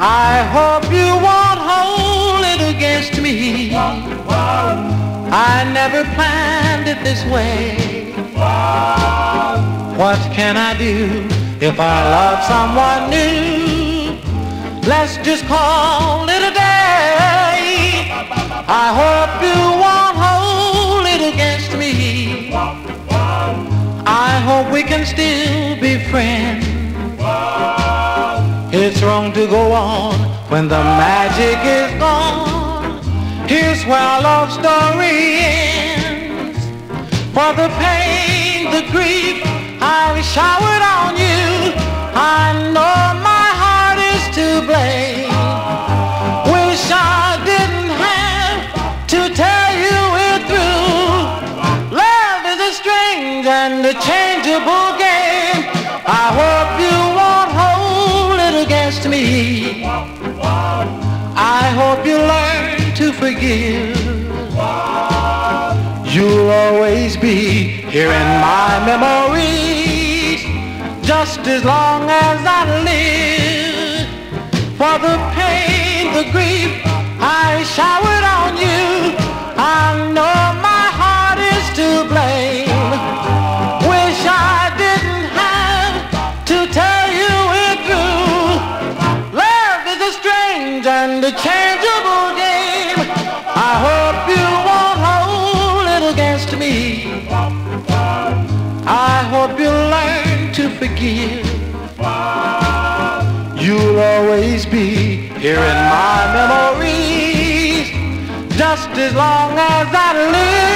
I hope you won't hold it against me. I never planned it this way. What can I do if I love someone new? Let's just call it a day. I hope you won't hold it against me. I hope we can still be friends. It's wrong to go on when the magic is gone. Here's where our love story ends. For the pain, the grief I showered on you, I know my heart is to blame. Wish I didn't have to tell you it through. Love is a strange and a changeable game. I hope you won't against me. I hope you learn to forgive. You'll always be here in my memories, just as long as I live. For the pain, the grief I showered against me. I hope you learn to forgive. You'll always be here in my memories, just as long as I live.